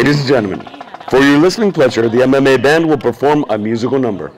Ladies and gentlemen, for your listening pleasure, the MMA band will perform a musical number.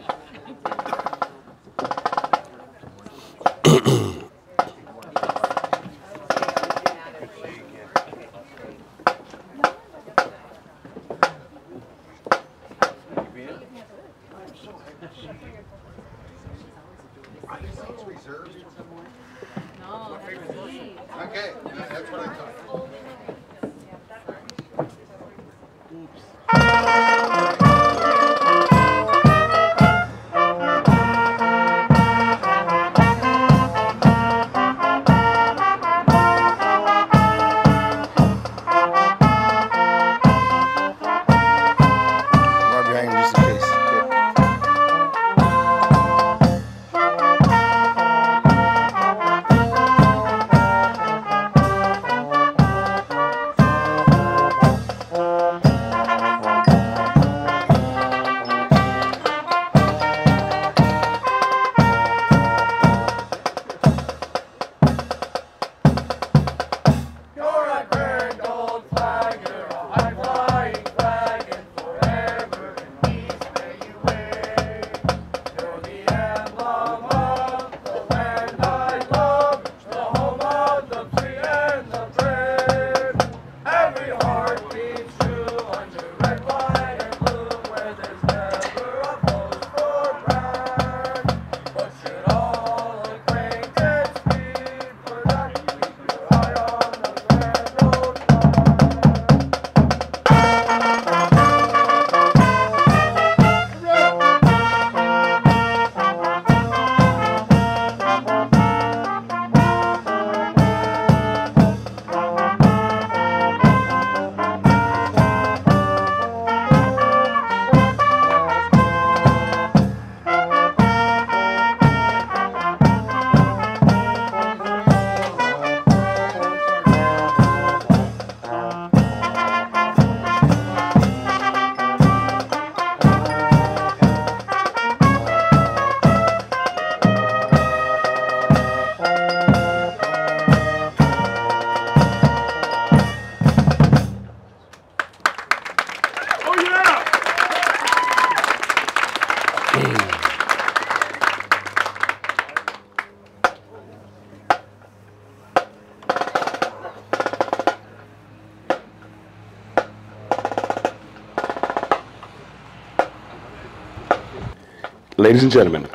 Ladies and gentlemen,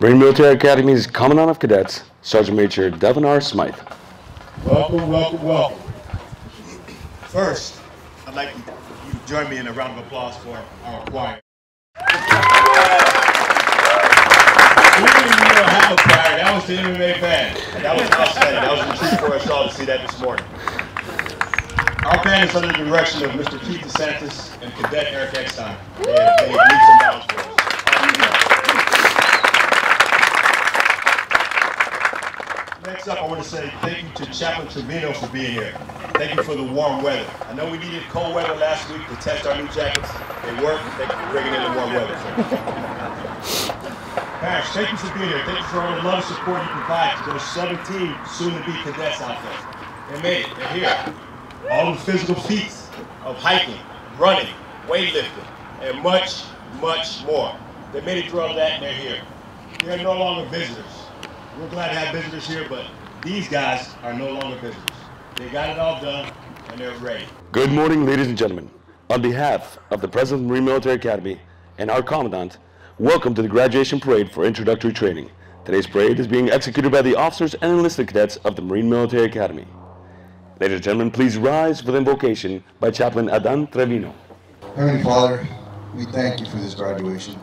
Marine Military Academy's Commandant of Cadets, Sergeant Major Devin R. Smythe. Welcome, welcome, welcome. First, I'd like you to join me in a round of applause for our choir. We even have a choir. That was the MMA band. That was outstanding. That was a treat for us all to see that this morning. Our band is under the direction of Mr. Keith DeSantis and Cadet Eric Eckstein. They they and bounds up, I want to say thank you to Chaplain Trevino for being here. Thank you for the warm weather. I know we needed cold weather last week to test our new jackets. They worked. Thank you for bringing in the warm weather. Parents, thank you for being here. Thank you for all the love and support you provide to those 17 soon-to-be cadets out there. They made it. They're here. All the physical feats of hiking, running, weightlifting, and much, much more. They made it through all that, and they're here. They're no longer visitors. We're glad to have visitors here, but these guys are no longer visitors. They got it all done, and they're ready. Good morning, ladies and gentlemen. On behalf of the President of the Marine Military Academy and our Commandant, welcome to the graduation parade for introductory training. Today's parade is being executed by the officers and enlisted cadets of the Marine Military Academy. Ladies and gentlemen, please rise for the invocation by Chaplain Adan Trevino. Heavenly Father, we thank you for this graduation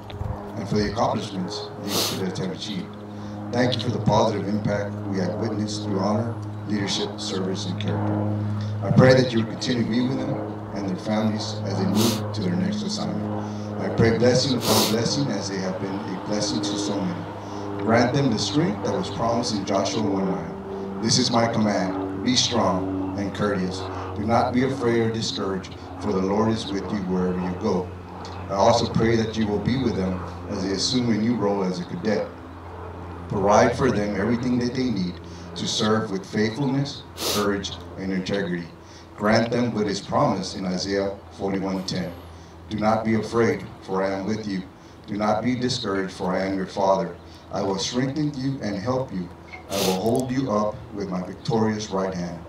and for the accomplishments these cadets have achieved. Thank you for the positive impact we have witnessed through honor, leadership, service, and character. I pray that you will continue to be with them and their families as they move to their next assignment. I pray blessing upon blessing as they have been a blessing to so many. Grant them the strength that was promised in Joshua 1:9. This is my command be strong and courteous. Do not be afraid or discouraged, for the Lord is with you wherever you go. I also pray that you will be with them as they assume a new role as a cadet. Provide for them everything that they need to serve with faithfulness, courage, and integrity. Grant them what is promised in Isaiah 41:10. Do not be afraid, for I am with you. Do not be discouraged, for I am your father. I will strengthen you and help you. I will hold you up with my victorious right hand.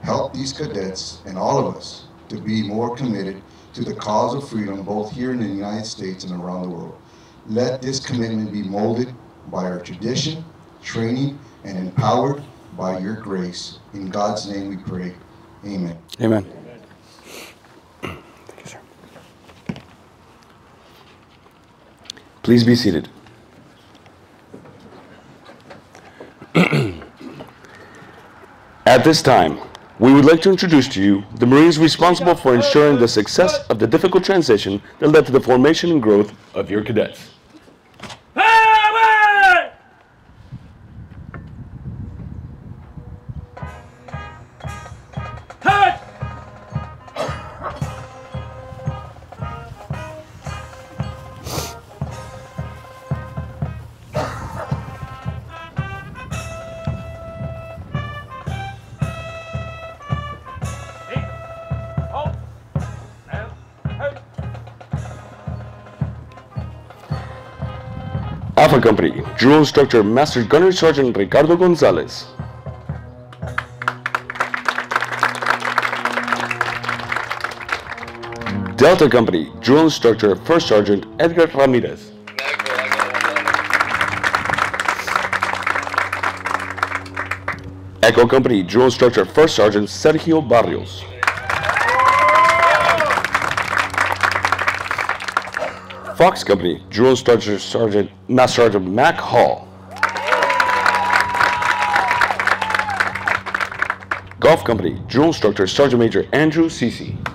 Help these cadets and all of us to be more committed to the cause of freedom both here in the United States and around the world. Let this commitment be molded by our tradition, training, and empowered by your grace. In God's name we pray. Amen. Amen. Thank you, sir. Please be seated. At this time, we would like to introduce to you the Marines responsible for ensuring the success of the difficult transition that led to the formation and growth of your cadets. Alpha Company, Drill Instructor Master Gunner Sergeant Ricardo Gonzalez. Delta Company, Drill Instructor First Sergeant Edgar Ramirez. Echo Company, Drill Instructor First Sergeant Sergio Barrios. Fox Company, Drill Instructor Sergeant Master Sergeant Mac Hall. Golf Company, Drill Instructor Sergeant Major Andrew Cece.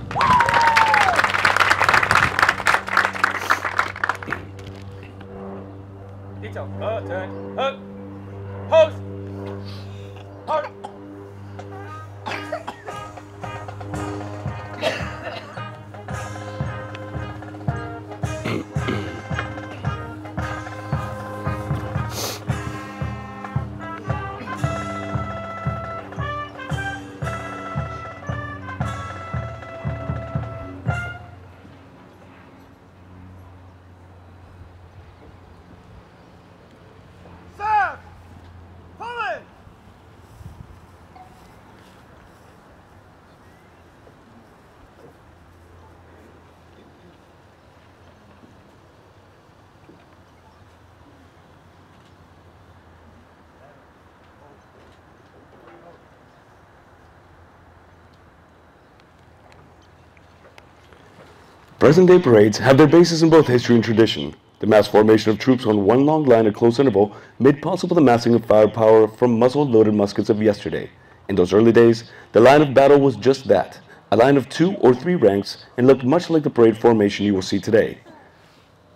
Present-day parades have their basis in both history and tradition. The mass formation of troops on one long line at close interval made possible the massing of firepower from muzzle-loaded muskets of yesterday. In those early days, the line of battle was just that, a line of two or three ranks and looked much like the parade formation you will see today.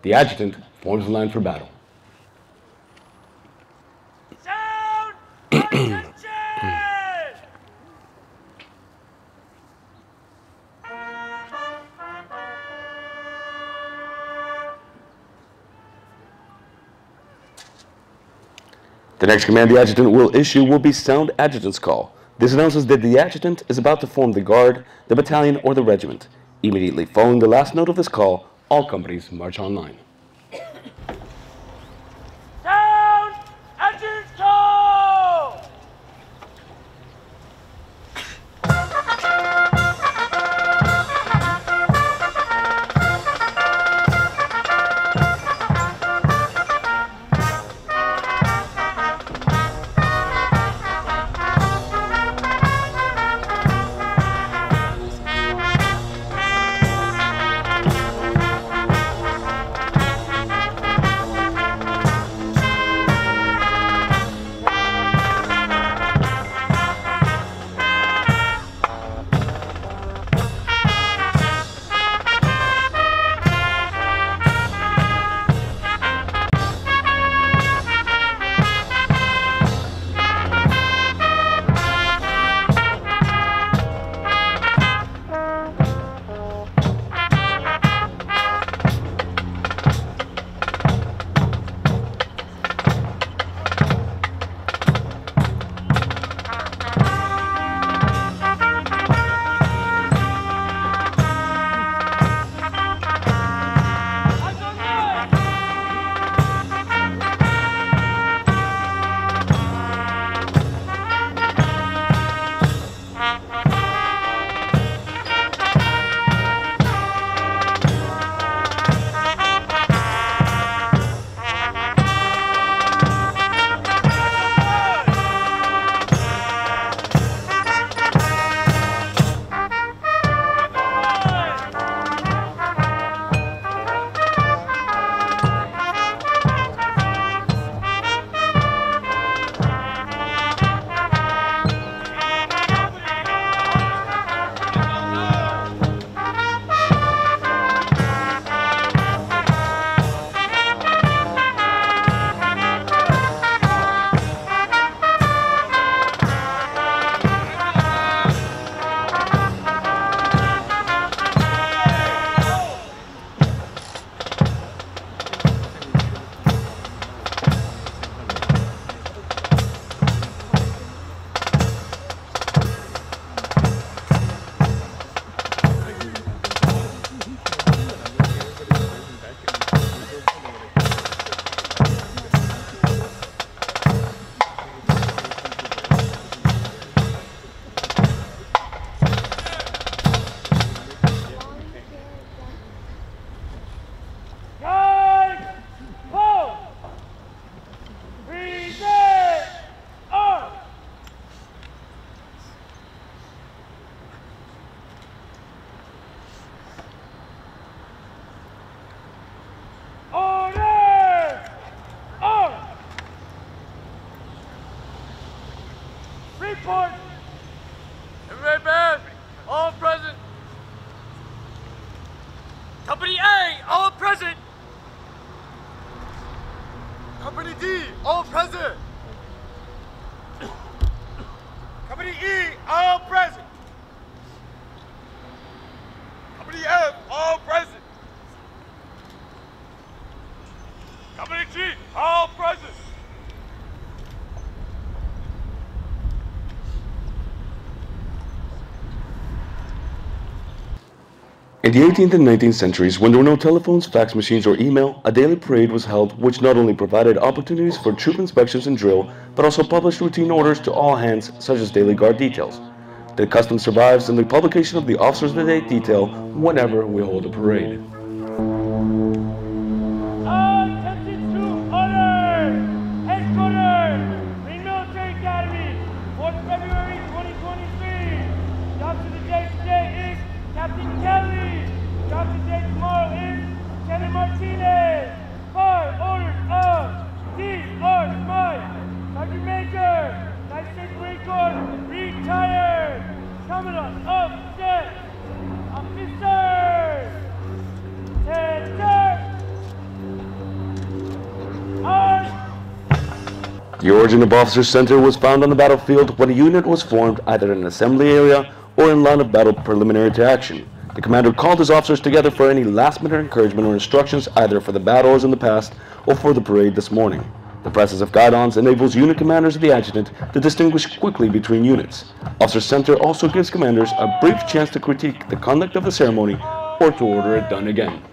The adjutant forms the line for battle. The next command the adjutant will issue will be sound adjutant's call. This announces that the adjutant is about to form the guard, the battalion, or the regiment. Immediately following the last note of this call, all companies march online. Company G, all present. In the 18th and 19th centuries, when there were no telephones, fax machines, or email, a daily parade was held which not only provided opportunities for troop inspections and drill, but also published routine orders to all hands, such as daily guard details. The custom survives in the publication of the Officers of the Day detail whenever we hold a parade. The origin of Officer Center was found on the battlefield when a unit was formed either in an assembly area or in line of battle preliminary to action. The commander called his officers together for any last minute encouragement or instructions either for the battle as in the past or for the parade this morning. The process of guidons enables unit commanders of the adjutant to distinguish quickly between units. Officer Center also gives commanders a brief chance to critique the conduct of the ceremony or to order it done again.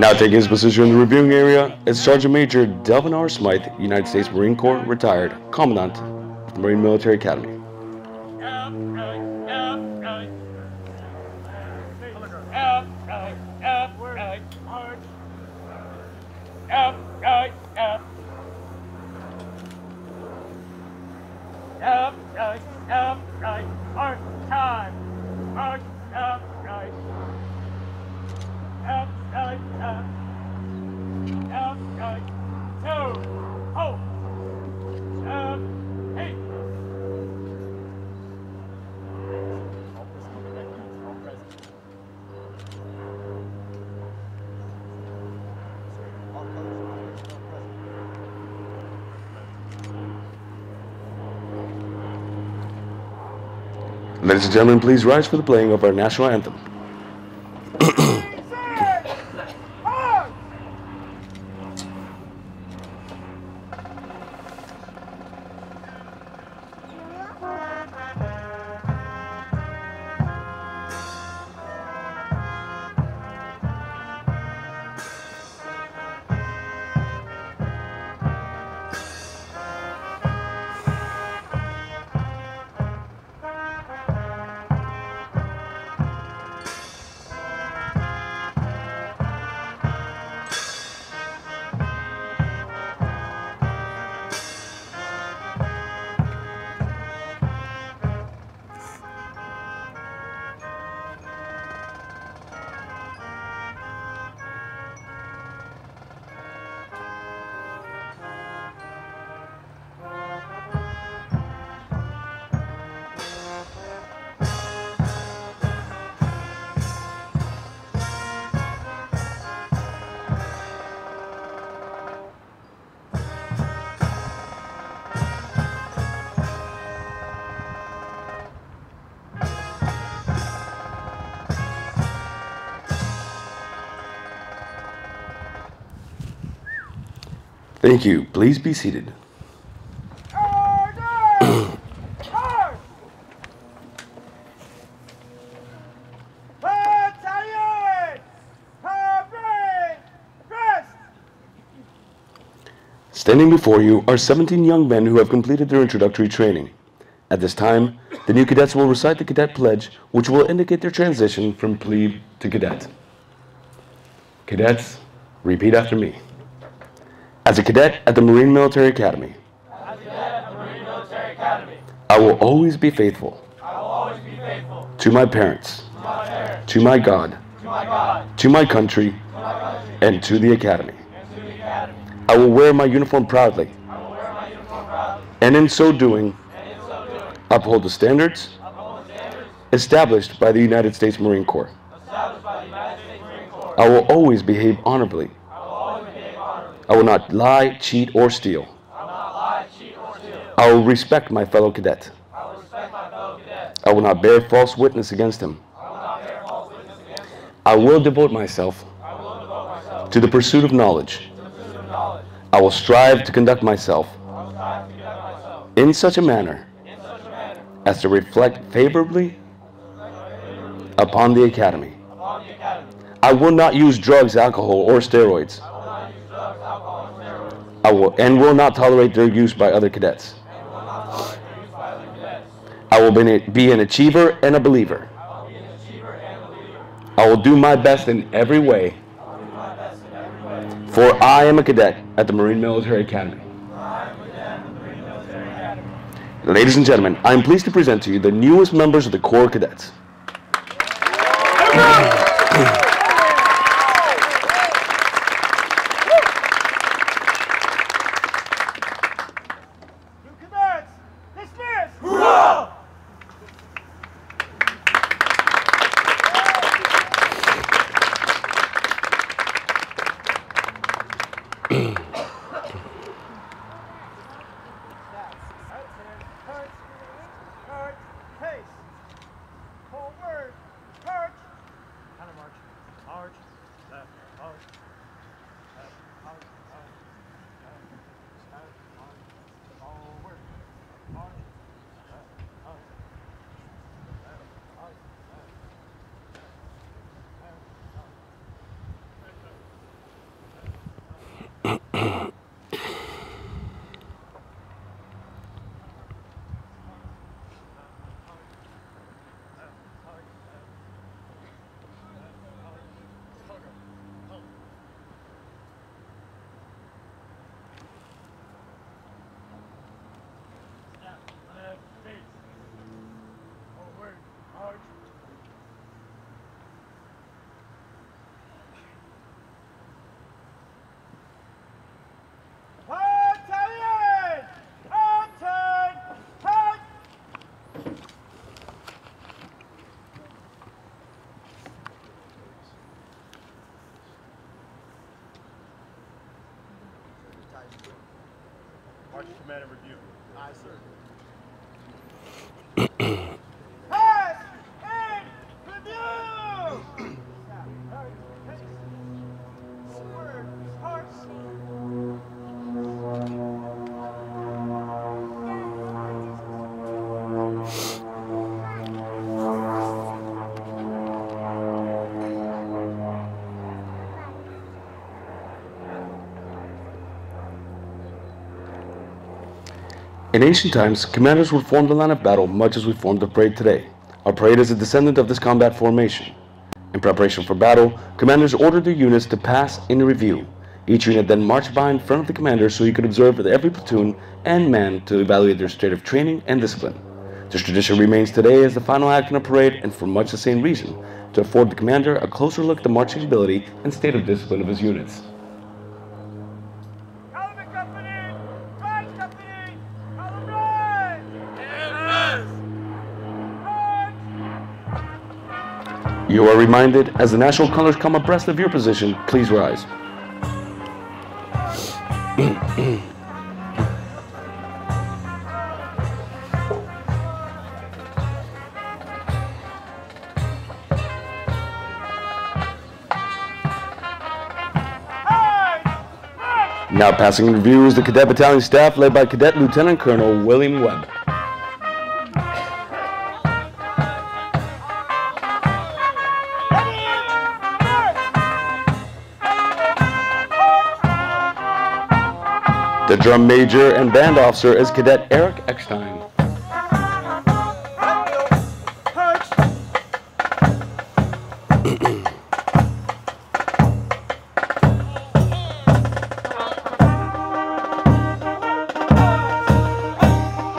Now taking his position in the reviewing area is Sergeant Major Delvin R. Smythe, United States Marine Corps, retired, Commandant of the Marine Military Academy. Ladies and gentlemen, please rise for the playing of our national anthem. Thank you. Please be seated. Order! March! Battalion! Parade! Crest! Standing before you are 17 young men who have completed their introductory training. At this time, the new cadets will recite the cadet pledge, which will indicate their transition from plebe to cadet. Cadets, repeat after me. As a cadet at the Marine Military Academy, I will always be faithful, to my parents, to my God, to my country, and to the academy. I will wear my uniform proudly, and in so doing, uphold the standards established by the United States Marine Corps. I will always behave honorably. I will not lie, cheat, or steal. I will respect my fellow cadet. I will not bear false witness against him. I will devote myself to the pursuit of knowledge. I will strive to conduct myself in such a manner as to reflect favorably upon the academy. I will not use drugs, alcohol, or steroids. I will and will not tolerate their use by other cadets. I will be, be an achiever and a believer. I will do my best in every way. For I am a cadet at the Marine Military Academy. Ladies and gentlemen, I am pleased to present to you the newest members of the Corps Cadets. March command and review. Aye, sir. In ancient times, commanders would form the line of battle much as we form the parade today. Our parade is a descendant of this combat formation. In preparation for battle, commanders ordered their units to pass in review. Each unit then marched by in front of the commander so he could observe with every platoon and man to evaluate their state of training and discipline. This tradition remains today as the final act in a parade and for much the same reason, to afford the commander a closer look at the marching ability and state of discipline of his units. Calumet Company! Right Company! Column right! Yes! March! You are reminded, as the national colors come abreast of your position, please rise. Now passing in review is the Cadet Battalion staff led by Cadet Lieutenant Colonel William Webb. The drum major and band officer is Cadet Eric Eckstein.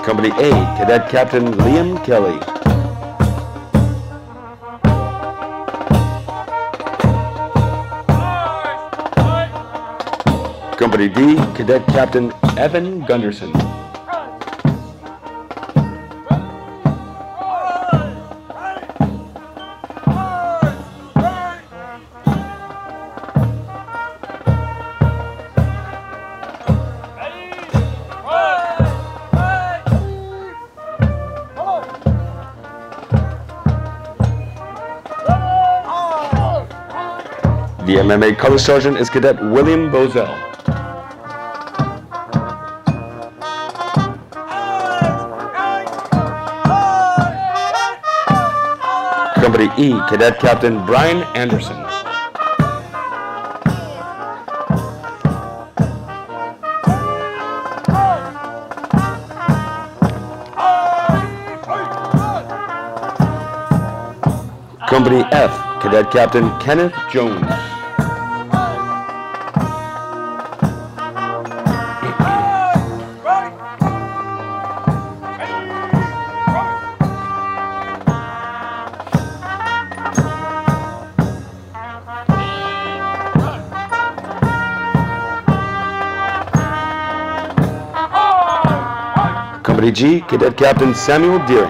Company A, Cadet Captain Liam Kelly. Company D, Cadet Captain Evan Gunderson. The MMA Color Sergeant is Cadet William Bozell. Company E, Cadet Captain Brian Anderson. Company F, Cadet Captain Kenneth Jones. Cadet Captain Samuel Deering.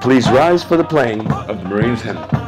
Please rise for the playing of the Marines hymn.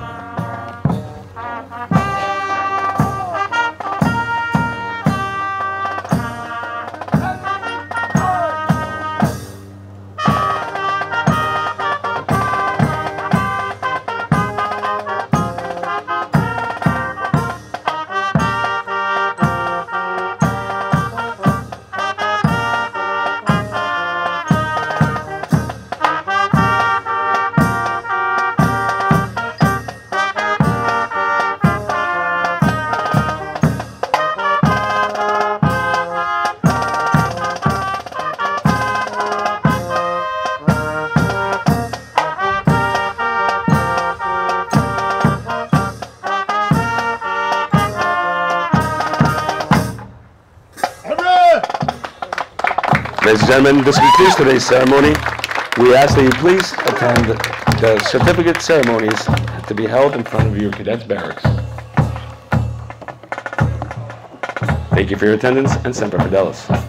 Gentlemen, this concludes today's ceremony. We ask that you please attend the certificate ceremonies to be held in front of your cadets barracks. Thank you for your attendance and Semper Fidelis.